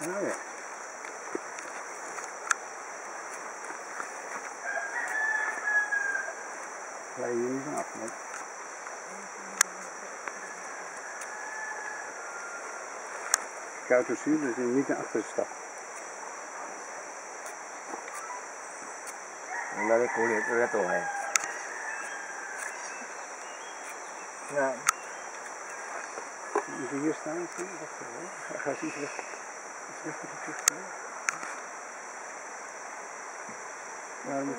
Oh ja. Je hier niet van af, nee. Dus niet naar achteren stappen. là cái cổ liệt ra tổ này Ja. Moet je hier staan? Wacht even, hoor. Ga eens iets weg. Iets weg met